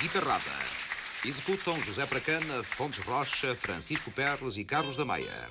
Guitarrada. Executam José Pracana, Fontes Rocha, Francisco Perles e Carlos da Maia.